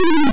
you